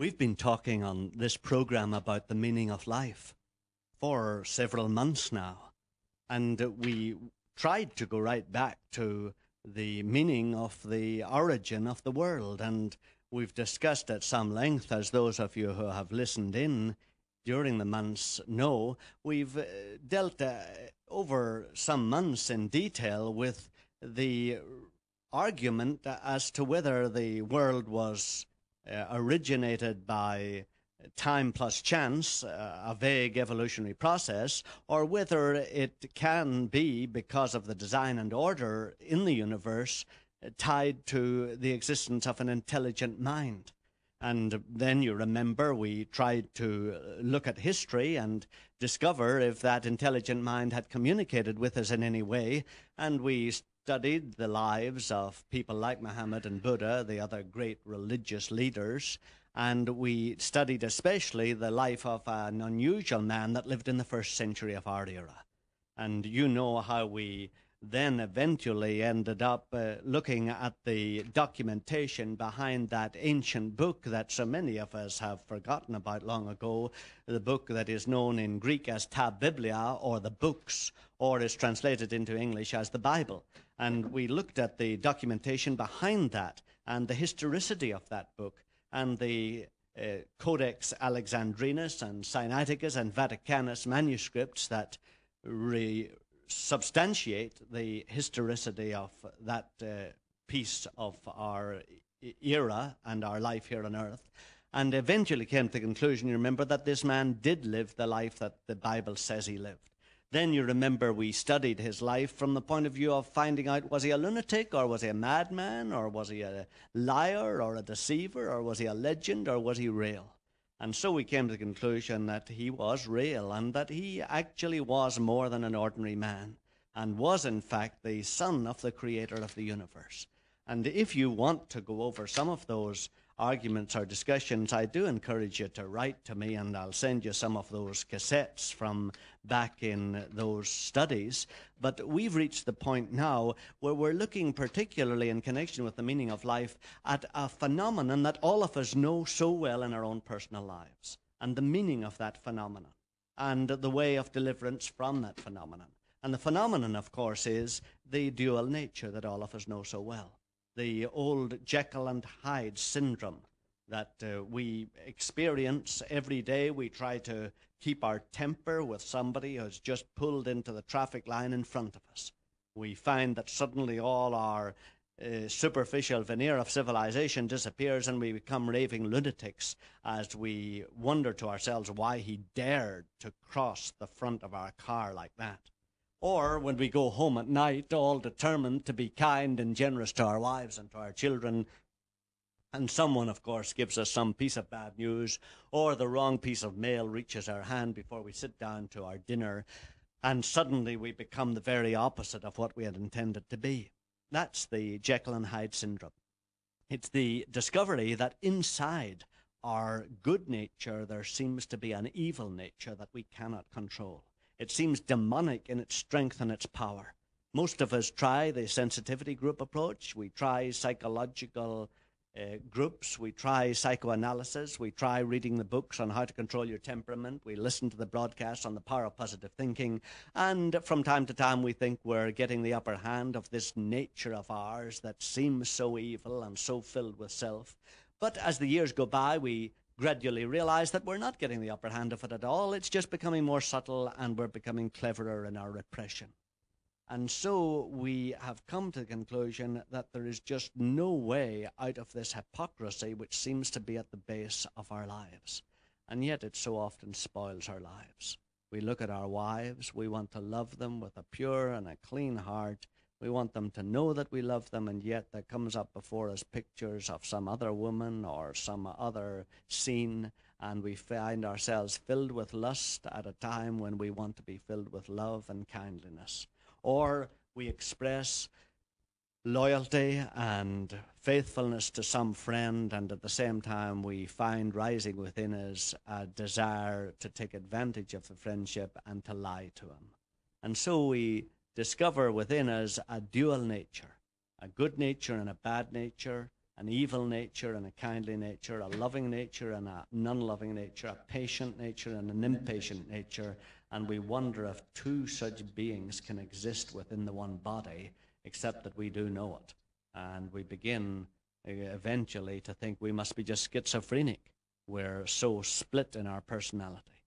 We've been talking on this program about the meaning of life for several months now, and we tried to go right back to the meaning of the origin of the world, and we've discussed at some length, as those of you who have listened in during the months know, we've uh, dealt uh, over some months in detail with the argument as to whether the world was originated by time plus chance, uh, a vague evolutionary process, or whether it can be, because of the design and order in the universe, tied to the existence of an intelligent mind. And then you remember we tried to look at history and discover if that intelligent mind had communicated with us in any way. And we studied the lives of people like Muhammad and Buddha, the other great religious leaders, and we studied especially the life of an unusual man that lived in the first century of our era. And you know how we then eventually ended up uh, looking at the documentation behind that ancient book that so many of us have forgotten about long ago, the book that is known in Greek as Ta Biblia, or the books, or is translated into English as the Bible. And we looked at the documentation behind that and the historicity of that book and the uh, Codex Alexandrinus and Sinaiticus and Vaticanus manuscripts that re- substantiate the historicity of that uh, piece of our era and our life here on earth. And eventually came to the conclusion, you remember, that this man did live the life that the Bible says he lived. Then you remember we studied his life from the point of view of finding out was he a lunatic or was he a madman or was he a liar or a deceiver or was he a legend or was he real? And so we came to the conclusion that he was real and that he actually was more than an ordinary man and was, in fact, the son of the creator of the universe. And if you want to go over some of those arguments or discussions, I do encourage you to write to me and I'll send you some of those cassettes from back in those studies. But we've reached the point now where we're looking, particularly in connection with the meaning of life, at a phenomenon that all of us know so well in our own personal lives and the meaning of that phenomenon and the way of deliverance from that phenomenon. And the phenomenon, of course, is the dual nature that all of us know so well the old Jekyll and Hyde syndrome that uh, we experience every day. We try to keep our temper with somebody who's just pulled into the traffic line in front of us. We find that suddenly all our uh, superficial veneer of civilization disappears and we become raving lunatics as we wonder to ourselves why he dared to cross the front of our car like that. Or when we go home at night, all determined to be kind and generous to our wives and to our children, and someone, of course, gives us some piece of bad news, or the wrong piece of mail reaches our hand before we sit down to our dinner, and suddenly we become the very opposite of what we had intended to be. That's the Jekyll and Hyde syndrome. It's the discovery that inside our good nature there seems to be an evil nature that we cannot control. It seems demonic in its strength and its power. Most of us try the sensitivity group approach. We try psychological uh, groups. We try psychoanalysis. We try reading the books on how to control your temperament. We listen to the broadcasts on the power of positive thinking. And from time to time, we think we're getting the upper hand of this nature of ours that seems so evil and so filled with self. But as the years go by, we gradually realize that we're not getting the upper hand of it at all. It's just becoming more subtle and we're becoming cleverer in our repression. And so we have come to the conclusion that there is just no way out of this hypocrisy which seems to be at the base of our lives. And yet it so often spoils our lives. We look at our wives, we want to love them with a pure and a clean heart, we want them to know that we love them, and yet there comes up before us pictures of some other woman or some other scene, and we find ourselves filled with lust at a time when we want to be filled with love and kindliness. Or we express loyalty and faithfulness to some friend, and at the same time, we find rising within us a desire to take advantage of the friendship and to lie to him. And so we discover within us a dual nature, a good nature and a bad nature, an evil nature and a kindly nature, a loving nature and a non loving nature, a patient nature and an impatient nature. And we wonder if two such beings can exist within the one body, except that we do know it. And we begin uh, eventually to think we must be just schizophrenic. We're so split in our personality.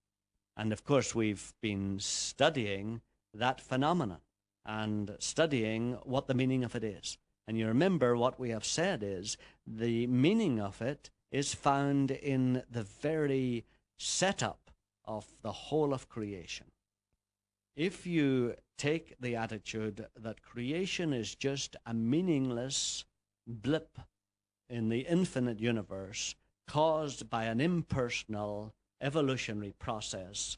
And of course, we've been studying that phenomenon and studying what the meaning of it is. And you remember what we have said is the meaning of it is found in the very setup of the whole of creation. If you take the attitude that creation is just a meaningless blip in the infinite universe caused by an impersonal evolutionary process,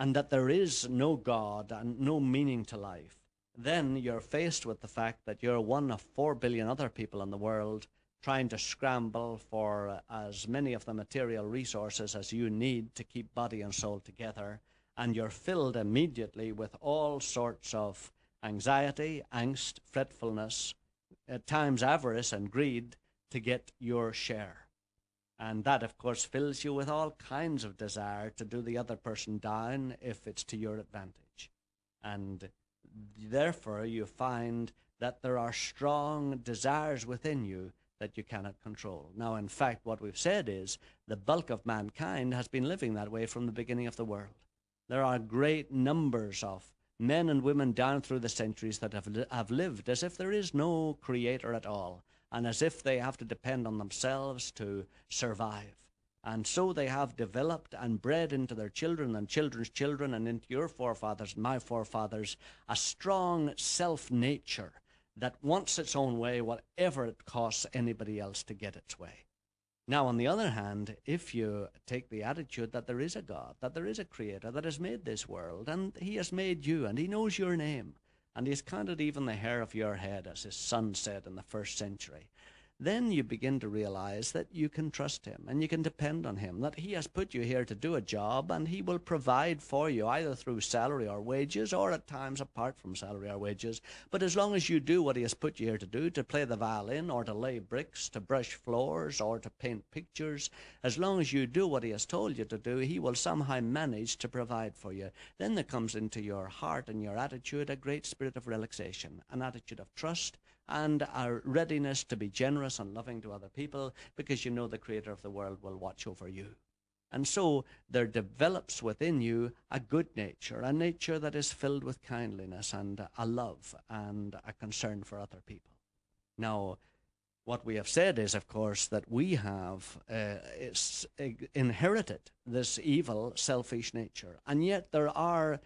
and that there is no God and no meaning to life, then you're faced with the fact that you're one of four billion other people in the world trying to scramble for uh, as many of the material resources as you need to keep body and soul together. And you're filled immediately with all sorts of anxiety, angst, fretfulness, at times avarice and greed to get your share. And that, of course, fills you with all kinds of desire to do the other person down if it's to your advantage. And therefore, you find that there are strong desires within you that you cannot control. Now, in fact, what we've said is the bulk of mankind has been living that way from the beginning of the world. There are great numbers of men and women down through the centuries that have, li- have lived as if there is no creator at all and as if they have to depend on themselves to survive. And so they have developed and bred into their children and children's children and into your forefathers and my forefathers a strong self nature that wants its own way, whatever it costs anybody else to get its way. Now, on the other hand, if you take the attitude that there is a God, that there is a creator that has made this world, and he has made you, and he knows your name, and he's counted even the hair of your head, as his son said in the first century then you begin to realize that you can trust him and you can depend on him, that he has put you here to do a job and he will provide for you either through salary or wages or at times apart from salary or wages. But as long as you do what he has put you here to do, to play the violin or to lay bricks, to brush floors or to paint pictures, as long as you do what he has told you to do, he will somehow manage to provide for you. Then there comes into your heart and your attitude a great spirit of relaxation, an attitude of trust and our readiness to be generous and loving to other people because you know the creator of the world will watch over you. And so there develops within you a good nature, a nature that is filled with kindliness and a love and a concern for other people. Now, what we have said is, of course, that we have uh, inherited this evil, selfish nature. And yet there are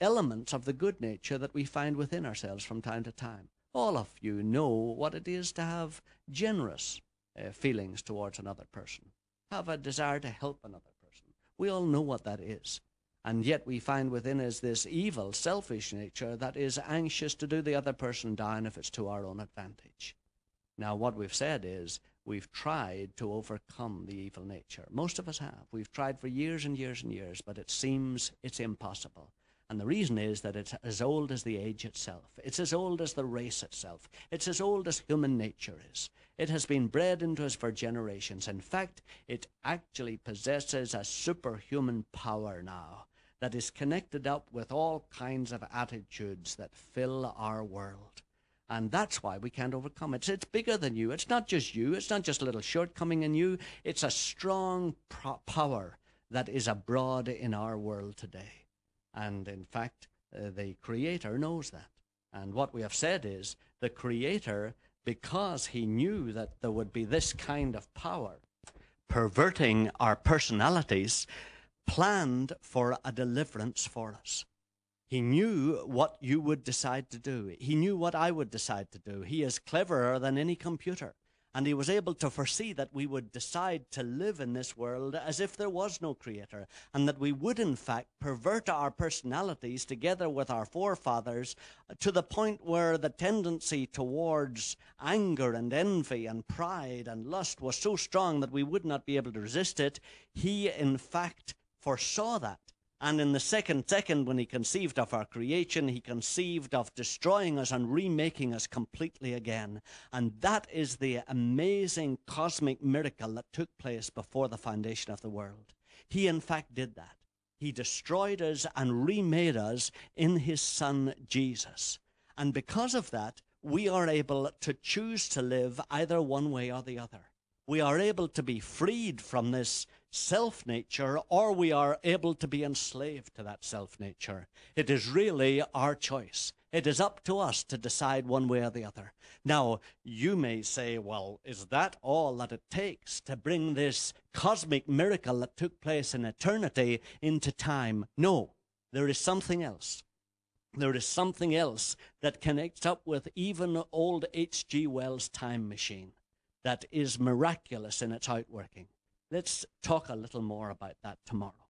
elements of the good nature that we find within ourselves from time to time. All of you know what it is to have generous uh, feelings towards another person, have a desire to help another person. We all know what that is. And yet we find within us this evil, selfish nature that is anxious to do the other person down if it's to our own advantage. Now, what we've said is we've tried to overcome the evil nature. Most of us have. We've tried for years and years and years, but it seems it's impossible. And the reason is that it's as old as the age itself. It's as old as the race itself. It's as old as human nature is. It has been bred into us for generations. In fact, it actually possesses a superhuman power now that is connected up with all kinds of attitudes that fill our world. And that's why we can't overcome it. It's bigger than you. It's not just you. It's not just a little shortcoming in you. It's a strong pro- power that is abroad in our world today. And in fact, uh, the Creator knows that. And what we have said is the Creator, because He knew that there would be this kind of power perverting our personalities, planned for a deliverance for us. He knew what you would decide to do. He knew what I would decide to do. He is cleverer than any computer. And he was able to foresee that we would decide to live in this world as if there was no creator, and that we would, in fact, pervert our personalities together with our forefathers to the point where the tendency towards anger and envy and pride and lust was so strong that we would not be able to resist it. He, in fact, foresaw that And in the second second, when he conceived of our creation, he conceived of destroying us and remaking us completely again. And that is the amazing cosmic miracle that took place before the foundation of the world. He, in fact, did that. He destroyed us and remade us in his Son Jesus. And because of that, we are able to choose to live either one way or the other. We are able to be freed from this self nature, or we are able to be enslaved to that self nature. It is really our choice. It is up to us to decide one way or the other. Now, you may say, well, is that all that it takes to bring this cosmic miracle that took place in eternity into time? No, there is something else. There is something else that connects up with even old H.G. Wells' time machine that is miraculous in its outworking. Let's talk a little more about that tomorrow.